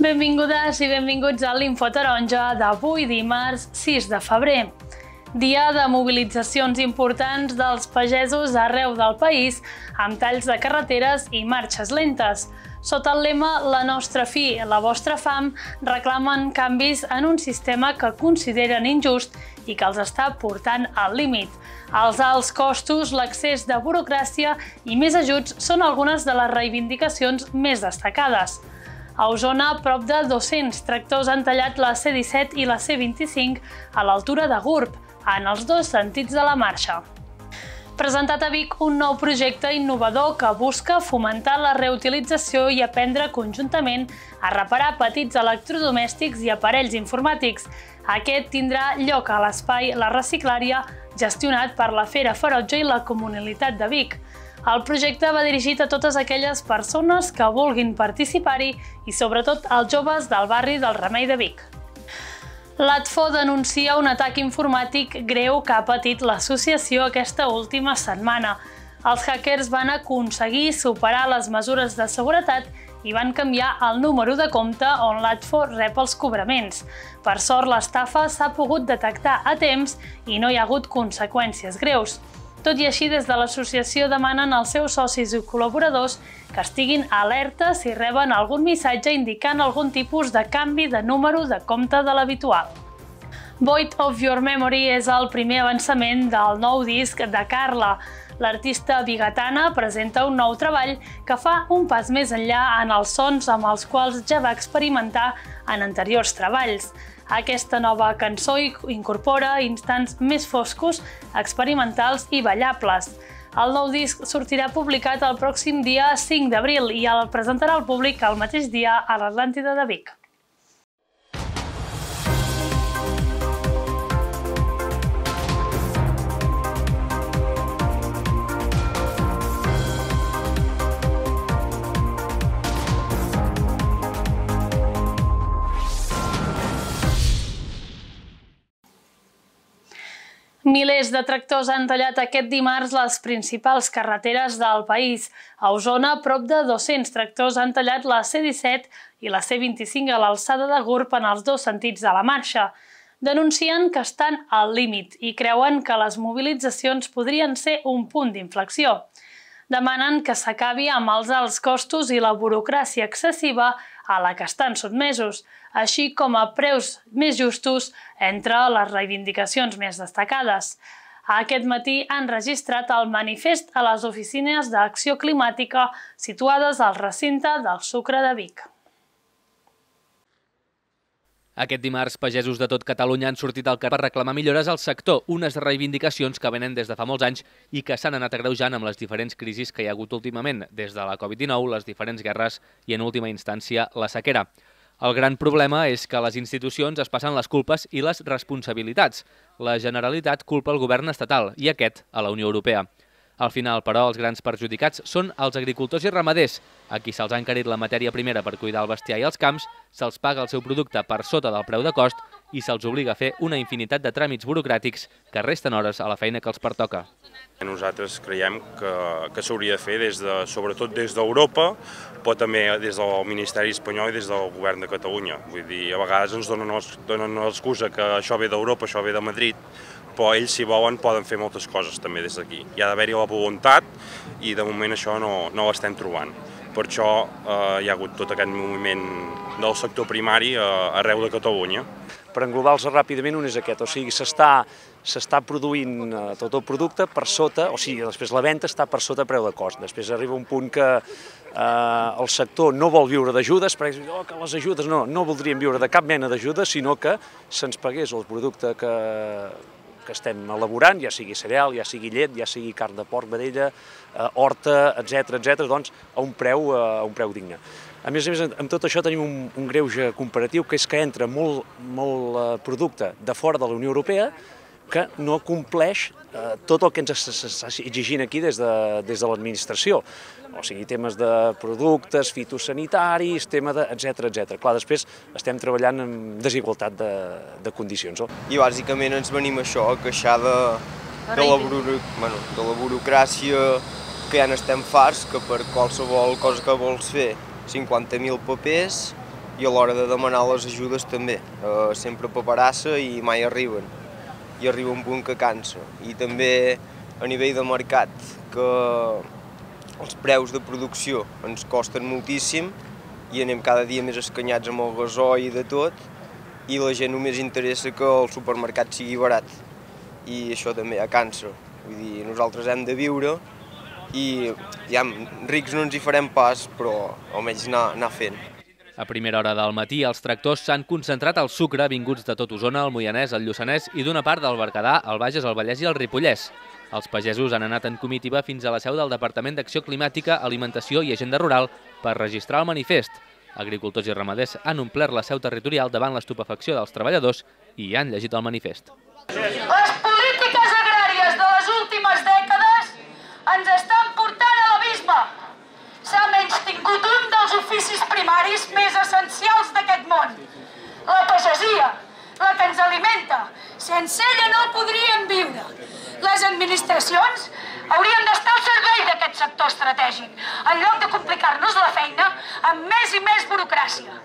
Benvingudes i benvinguts a l'Info Taronja d'avui dimarts 6 de febrer. Dia de mobilitzacions importants dels pagesos arreu del país amb talls de carreteres i marxes lentes. Sota el lema La nostra fi, la vostra fam, reclamen canvis en un sistema que consideren injust i que els està portant al límit. Els alts costos, l'accés de burocràcia i més ajuts són algunes de les reivindicacions més destacades. A Osona, prop de 200 tractors han tallat la C-17 i la C-25 a l'altura de Gurb, en els dos sentits de la marxa. Presentat a Vic un nou projecte innovador que busca fomentar la reutilització i aprendre conjuntament a reparar petits electrodomèstics i aparells informàtics. Aquest tindrà lloc a l'espai La Reciclària, gestionat per la Fera Ferotge i la Comunalitat de Vic. El projecte va dirigit a totes aquelles persones que vulguin participar-hi i sobretot als joves del barri del Remei de Vic. L'ATFO denuncia un atac informàtic greu que ha patit l'associació aquesta última setmana. Els hackers van aconseguir superar les mesures de seguretat i van canviar el número de compte on l'ATFO rep els cobraments. Per sort, l'estafa s'ha pogut detectar a temps i no hi ha hagut conseqüències greus. Tot i així, des de l'associació demanen als seus socis i col·laboradors que estiguin alerta si reben algun missatge indicant algun tipus de canvi de número de compte de l'habitual. Void of Your Memory és el primer avançament del nou disc de Carla. L'artista bigatana presenta un nou treball que fa un pas més enllà en els sons amb els quals ja va experimentar en anteriors treballs. Aquesta nova cançó incorpora instants més foscos, experimentals i ballables. El nou disc sortirà publicat el pròxim dia 5 d'abril i el presentarà al públic el mateix dia a l'Atlàntida de Vic. Milers de tractors han tallat aquest dimarts les principals carreteres del país. A Osona, prop de 200 tractors han tallat la C-17 i la C-25 a l'alçada de Gurb en els dos sentits de la marxa. Denuncien que estan al límit i creuen que les mobilitzacions podrien ser un punt d'inflexió. Demanen que s'acabi amb els alts costos i la burocràcia excessiva a la que estan sotmesos, així com a preus més justos entre les reivindicacions més destacades. Aquest matí han registrat el manifest a les oficines d'acció climàtica situades al recinte del Sucre de Vic. Aquest dimarts, pagesos de tot Catalunya han sortit al carrer per reclamar millores al sector, unes reivindicacions que venen des de fa molts anys i que s'han anat agreujant amb les diferents crisis que hi ha hagut últimament, des de la Covid-19, les diferents guerres i, en última instància, la sequera. El gran problema és que les institucions es passen les culpes i les responsabilitats. La Generalitat culpa el govern estatal i aquest a la Unió Europea. Al final, però, els grans perjudicats són els agricultors i ramaders, a qui se'ls ha encarit la matèria primera per cuidar el bestiar i els camps, se'ls paga el seu producte per sota del preu de cost i se'ls obliga a fer una infinitat de tràmits burocràtics que resten hores a la feina que els pertoca. Nosaltres creiem que, que s'hauria de fer des de, sobretot des d'Europa, però també des del Ministeri Espanyol i des del Govern de Catalunya. Vull dir, a vegades ens donen, donen l'excusa que això ve d'Europa, això ve de Madrid, però ells, si volen, poden fer moltes coses també des d'aquí. Hi ha d'haver-hi la voluntat i de moment això no, no l'estem trobant. Per això eh, hi ha hagut tot aquest moviment del sector primari eh, arreu de Catalunya. Per englobar-los ràpidament, un és aquest, o sigui, s'està produint eh, tot el producte per sota, o sigui, després la venda està per sota preu de cost. Després arriba un punt que eh, el sector no vol viure d'ajudes, perquè oh, que les ajudes no, no voldríem viure de cap mena d'ajuda, sinó que se'ns pagués el producte que, que estem elaborant, ja sigui cereal, ja sigui llet, ja sigui carn de porc, vedella, eh, horta, etc etc, doncs a un preu, eh, a un preu digne. A més a més, amb tot això tenim un, un greuge comparatiu, que és que entra molt, molt eh, producte de fora de la Unió Europea que no compleix eh, tot el que ens està exigint aquí des de, des de l'administració o sigui, temes de productes, fitosanitaris, tema de, etc etc. Clar, després estem treballant amb desigualtat de, de condicions. No? I bàsicament ens venim això, a queixar de, de, la, bueno, de la burocràcia, que ja n'estem farts, que per qualsevol cosa que vols fer 50.000 papers i a l'hora de demanar les ajudes també. Eh, sempre paperassa i mai arriben. I arriba un punt que cansa. I també a nivell de mercat, que els preus de producció ens costen moltíssim i anem cada dia més escanyats amb el gasol i de tot, i la gent només interessa que el supermercat sigui barat. I això també ja cansa. Vull dir, nosaltres hem de viure i ja rics no ens hi farem pas, però almenys anar, anar fent. A primera hora del matí, els tractors s'han concentrat al sucre vinguts de tot Osona, el Moianès, el Lluçanès i d'una part del Berguedà, el Bages, el Vallès i el Ripollès. Els pagesos han anat en comitiva fins a la seu del Departament d'Acció Climàtica, Alimentació i Agenda Rural per registrar el manifest. Agricultors i ramaders han omplert la seu territorial davant l'estupefacció dels treballadors i han llegit el manifest. Les polítiques agràries de les últimes dècades ens estan portant a l'abisme. S'ha menys tingut un dels oficis primaris més essencials d'aquest món. La pagesia, la que ens alimenta. Sense ella no podríem viure. Les administracions haurien d'estar al servei d'aquest sector estratègic, en lloc de complicar-nos la feina amb més i més burocràcia.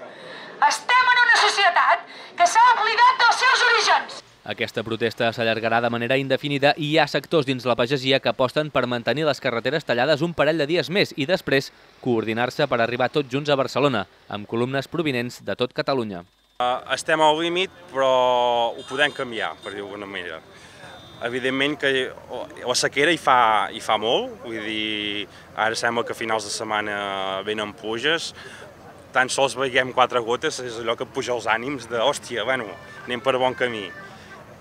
Estem en una societat que s'ha oblidat dels seus orígens. Aquesta protesta s'allargarà de manera indefinida i hi ha sectors dins la pagesia que aposten per mantenir les carreteres tallades un parell de dies més i després coordinar-se per arribar tots junts a Barcelona, amb columnes provinents de tot Catalunya. Estem al límit, però ho podem canviar, per dir-ho d'alguna manera. Evidentment que la sequera hi fa, hi fa molt, vull dir, ara sembla que a finals de setmana venen pluges, tan sols veiem quatre gotes, és allò que puja els ànims de, hòstia, bueno, anem per bon camí.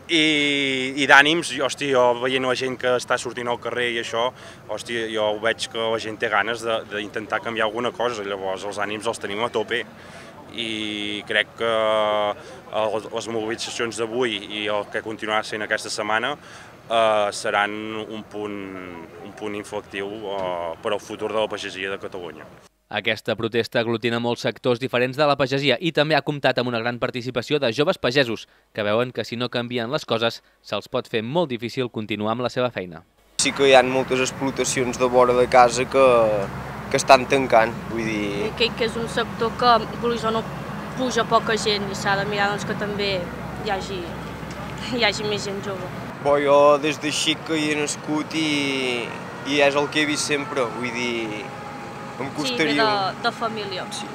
I, i d'ànims, hòstia, jo veient la gent que està sortint al carrer i això, hòstia, jo veig que la gent té ganes d'intentar canviar alguna cosa, llavors els ànims els tenim a tope i crec que les mobilitzacions d'avui i el que continuarà sent aquesta setmana eh, seran un punt, un punt inflectiu eh, per al futur de la pagesia de Catalunya. Aquesta protesta aglutina molts sectors diferents de la pagesia i també ha comptat amb una gran participació de joves pagesos, que veuen que si no canvien les coses se'ls pot fer molt difícil continuar amb la seva feina. Sí que hi ha moltes explotacions de vora de casa que, que estan tancant, vull dir... Crec que és un sector que, vulguis o no, puja poca gent i s'ha de mirar doncs, que també hi hagi, hi hagi més gent jove. Bo, jo des de xic que hi he nascut i, i és el que he vist sempre, vull dir, em costaria... Sí, de, de família. Sí,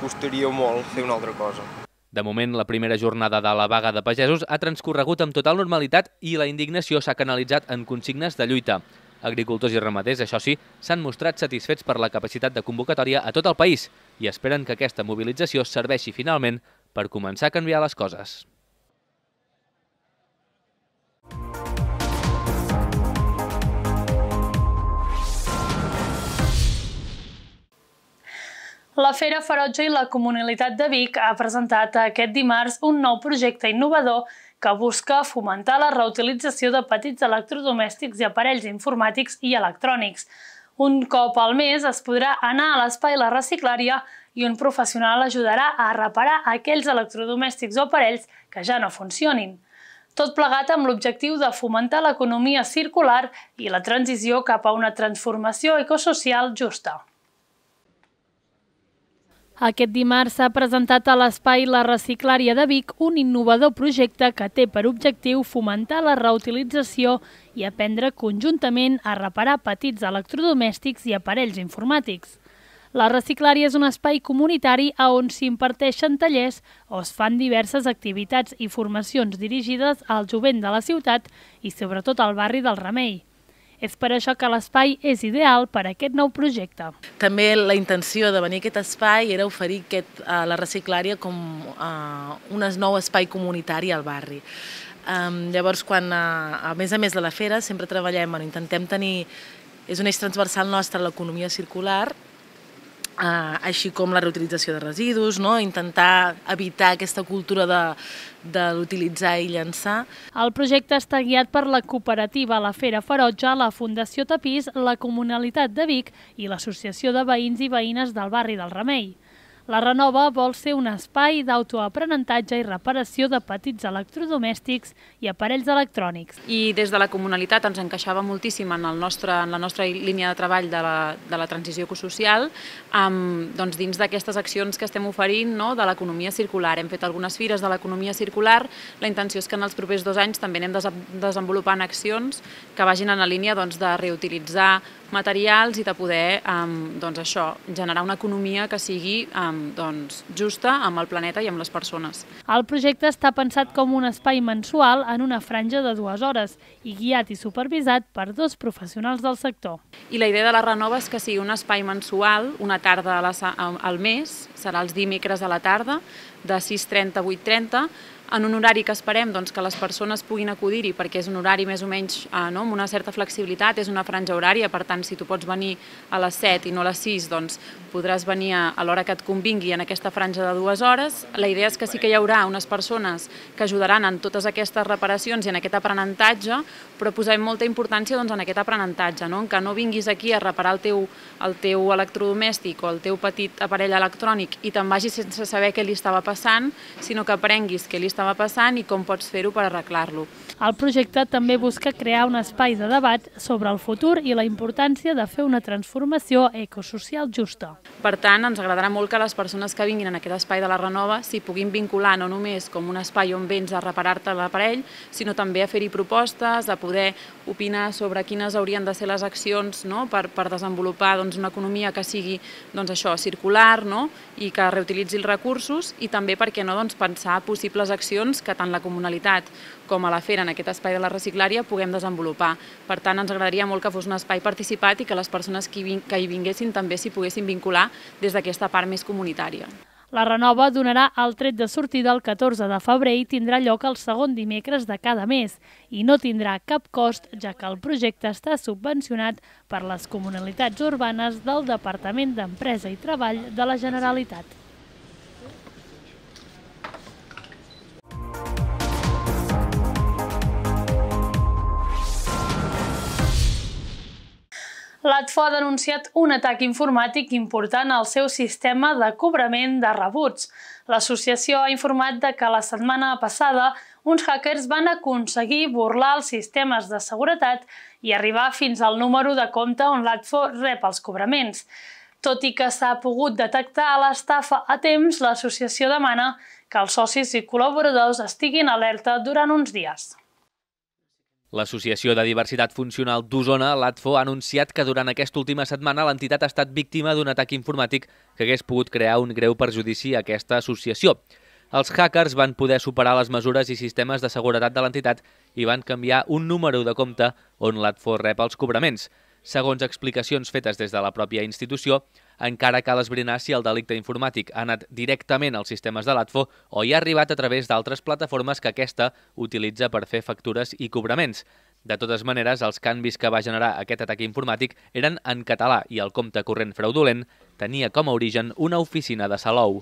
costaria molt fer una altra cosa. De moment, la primera jornada de la vaga de pagesos ha transcorregut amb total normalitat i la indignació s'ha canalitzat en consignes de lluita. Agricultors i ramaders, això sí, s'han mostrat satisfets per la capacitat de convocatòria a tot el país i esperen que aquesta mobilització serveixi finalment per començar a canviar les coses. La Fera Ferotge i la Comunalitat de Vic ha presentat aquest dimarts un nou projecte innovador que busca fomentar la reutilització de petits electrodomèstics i aparells informàtics i electrònics. Un cop al mes es podrà anar a l'espai La Reciclària i un professional ajudarà a reparar aquells electrodomèstics o aparells que ja no funcionin. Tot plegat amb l'objectiu de fomentar l'economia circular i la transició cap a una transformació ecosocial justa. Aquest dimarts s'ha presentat a l'espai La Reciclària de Vic un innovador projecte que té per objectiu fomentar la reutilització i aprendre conjuntament a reparar petits electrodomèstics i aparells informàtics. La Reciclària és un espai comunitari a on s'imparteixen tallers o es fan diverses activitats i formacions dirigides al jovent de la ciutat i sobretot al barri del Remei. És per això que l'espai és ideal per a aquest nou projecte. També la intenció de venir a aquest espai era oferir aquest, uh, la reciclària com uh, un nou espai comunitari al barri. Um, llavors, quan, uh, a més a més de la fera, sempre treballem, bueno, intentem tenir, és un eix transversal nostre l'economia circular, Uh, així com la reutilització de residus, no? intentar evitar aquesta cultura de, de l'utilitzar i llançar. El projecte està guiat per la cooperativa La Fera Ferotge, la Fundació Tapís, la Comunalitat de Vic i l'Associació de Veïns i Veïnes del barri del Remei. La Renova vol ser un espai d'autoaprenentatge i reparació de petits electrodomèstics i aparells electrònics. I des de la comunalitat ens encaixava moltíssim en, el nostre, en la nostra línia de treball de la, de la transició ecosocial, amb, doncs, dins d'aquestes accions que estem oferint no, de l'economia circular. Hem fet algunes fires de l'economia circular, la intenció és que en els propers dos anys també anem desenvolupant accions que vagin en la línia doncs, de reutilitzar materials i de poder um, doncs això, generar una economia que sigui um, doncs, justa amb el planeta i amb les persones. El projecte està pensat com un espai mensual en una franja de dues hores i guiat i supervisat per dos professionals del sector. I la idea de la Renova és que sigui un espai mensual, una tarda al mes, serà els dimecres a la tarda, de 6.30 a 8.30, en un horari que esperem doncs, que les persones puguin acudir-hi perquè és un horari més o menys eh, no, amb una certa flexibilitat, és una franja horària, per tant, si tu pots venir a les 7 i no a les 6, doncs podràs venir a l'hora que et convingui en aquesta franja de dues hores. La idea és que sí que hi haurà unes persones que ajudaran en totes aquestes reparacions i en aquest aprenentatge, però posem molta importància doncs, en aquest aprenentatge, no? en que no vinguis aquí a reparar el teu, el teu electrodomèstic o el teu petit aparell electrònic i te'n vagis sense saber què li estava passant, sinó que aprenguis què li estava estava passant i com pots fer-ho per arreglar-lo. El projecte també busca crear un espai de debat sobre el futur i la importància de fer una transformació ecosocial justa. Per tant, ens agradarà molt que les persones que vinguin en aquest espai de la Renova s'hi puguin vincular no només com un espai on vens a reparar-te l'aparell, sinó també a fer-hi propostes, a poder opinar sobre quines haurien de ser les accions no? per, per desenvolupar doncs, una economia que sigui doncs, això circular no? I que reutilitzi els recursos i també, perquè no, doncs, pensar possibles accions que tant la comunalitat com a la Fera, en aquest espai de la reciclària, puguem desenvolupar. Per tant, ens agradaria molt que fos un espai participat i que les persones que hi vinguessin també s'hi poguessin vincular des d'aquesta part més comunitària. La renova donarà el tret de sortida el 14 de febrer i tindrà lloc el segon dimecres de cada mes i no tindrà cap cost, ja que el projecte està subvencionat per les comunalitats urbanes del Departament d'Empresa i Treball de la Generalitat. L'ATFO ha denunciat un atac informàtic important al seu sistema de cobrament de rebuts. L'associació ha informat de que la setmana passada uns hackers van aconseguir burlar els sistemes de seguretat i arribar fins al número de compte on l'ATFO rep els cobraments. Tot i que s'ha pogut detectar l'estafa a temps, l'associació demana que els socis i col·laboradors estiguin alerta durant uns dies. L'Associació de Diversitat Funcional d'Osona, l'ATFO, ha anunciat que durant aquesta última setmana l'entitat ha estat víctima d'un atac informàtic que hagués pogut crear un greu perjudici a aquesta associació. Els hackers van poder superar les mesures i sistemes de seguretat de l'entitat i van canviar un número de compte on l'ATFO rep els cobraments. Segons explicacions fetes des de la pròpia institució, encara cal esbrinar si el delicte informàtic ha anat directament als sistemes de l'ATFO o hi ha arribat a través d'altres plataformes que aquesta utilitza per fer factures i cobraments. De totes maneres, els canvis que va generar aquest atac informàtic eren en català i el compte corrent fraudulent tenia com a origen una oficina de Salou.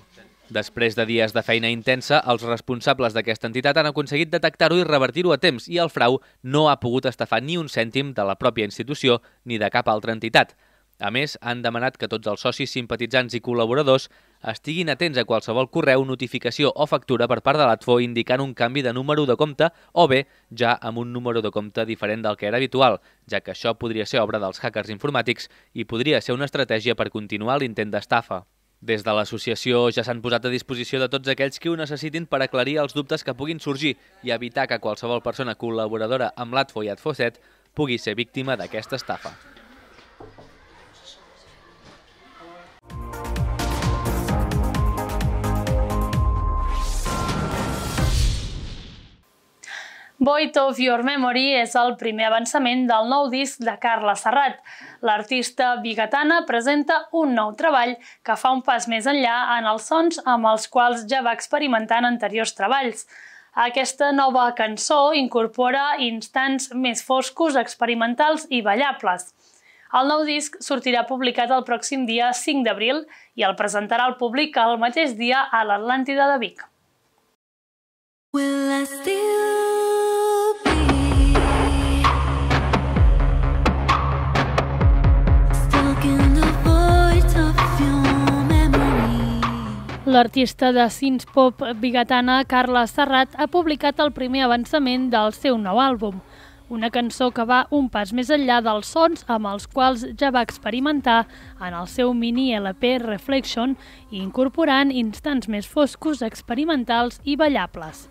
Després de dies de feina intensa, els responsables d'aquesta entitat han aconseguit detectar-ho i revertir-ho a temps i el frau no ha pogut estafar ni un cèntim de la pròpia institució ni de cap altra entitat. A més, han demanat que tots els socis, simpatitzants i col·laboradors estiguin atents a qualsevol correu, notificació o factura per part de l'ATFO indicant un canvi de número de compte o bé ja amb un número de compte diferent del que era habitual, ja que això podria ser obra dels hackers informàtics i podria ser una estratègia per continuar l'intent d'estafa. Des de l'associació ja s'han posat a disposició de tots aquells que ho necessitin per aclarir els dubtes que puguin sorgir i evitar que qualsevol persona col·laboradora amb l'ATFO i ATFO7 pugui ser víctima d'aquesta estafa. Void of Your Memory és el primer avançament del nou disc de Carla Serrat. L'artista bigatana presenta un nou treball que fa un pas més enllà en els sons amb els quals ja va experimentar en anteriors treballs. Aquesta nova cançó incorpora instants més foscos, experimentals i ballables. El nou disc sortirà publicat el pròxim dia 5 d'abril i el presentarà al públic el mateix dia a l'Atlàntida de Vic. Will I still L'artista de synth pop bigatana Carla Serrat ha publicat el primer avançament del seu nou àlbum, una cançó que va un pas més enllà dels sons amb els quals ja va experimentar en el seu mini LP Reflection, incorporant instants més foscos, experimentals i ballables.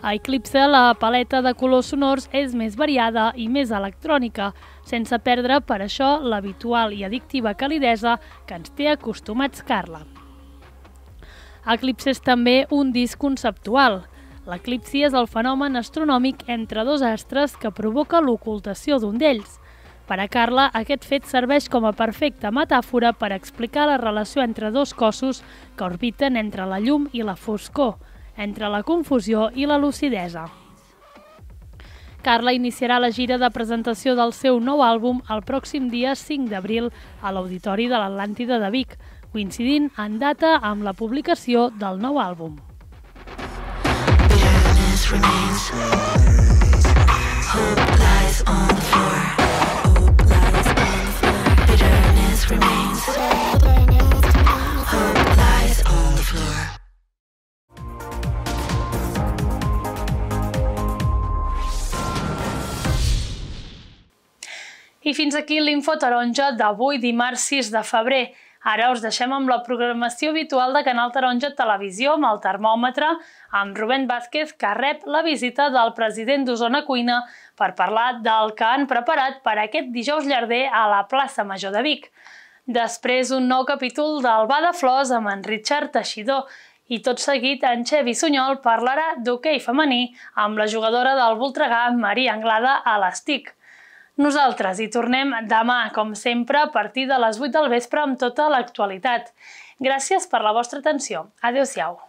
A Eclipse la paleta de colors sonors és més variada i més electrònica, sense perdre per això l'habitual i addictiva calidesa que ens té acostumats Carla. Eclipse és també un disc conceptual. L'eclipsi és el fenomen astronòmic entre dos astres que provoca l'ocultació d'un d'ells. Per a Carla, aquest fet serveix com a perfecta metàfora per explicar la relació entre dos cossos que orbiten entre la llum i la foscor, entre la confusió i la lucidesa. Carla iniciarà la gira de presentació del seu nou àlbum el pròxim dia 5 d'abril a l'Auditori de l'Atlàntida de Vic, coincidint en data amb la publicació del nou àlbum. on the floor. On the floor. On the floor. I fins aquí l'info taronja d'avui, dimarts 6 de febrer. Ara us deixem amb la programació habitual de Canal Taronja Televisió amb el termòmetre amb Rubén Vázquez que rep la visita del president d'Osona Cuina per parlar del que han preparat per aquest dijous llarder a la plaça Major de Vic. Després un nou capítol del Ba de Flors amb en Richard Teixidor i tot seguit en Xevi Sunyol parlarà d'hoquei femení amb la jugadora del Voltregà Maria Anglada a l'Estic. Nosaltres hi tornem demà, com sempre, a partir de les 8 del vespre amb tota l'actualitat. Gràcies per la vostra atenció. Adéu-siau.